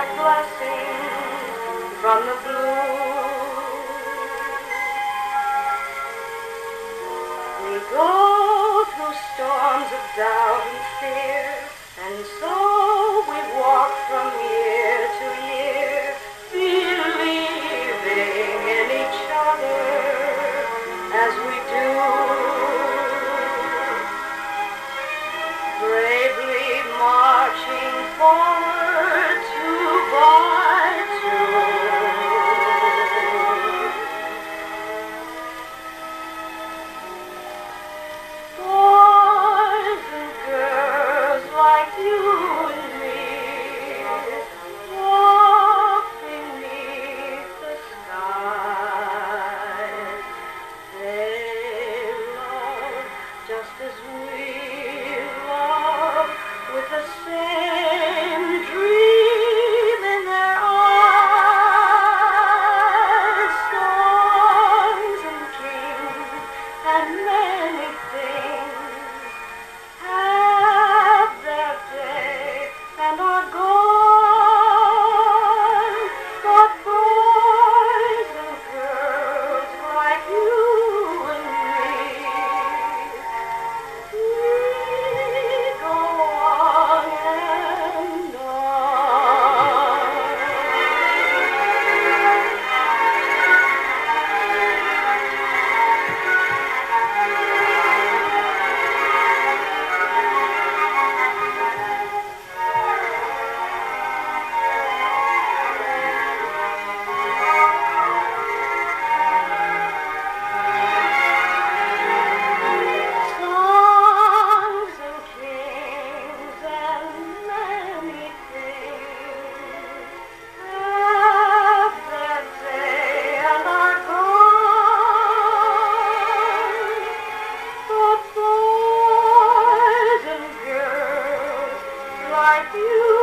their blessing from the blue. We go through storms of doubt and fear. With like you.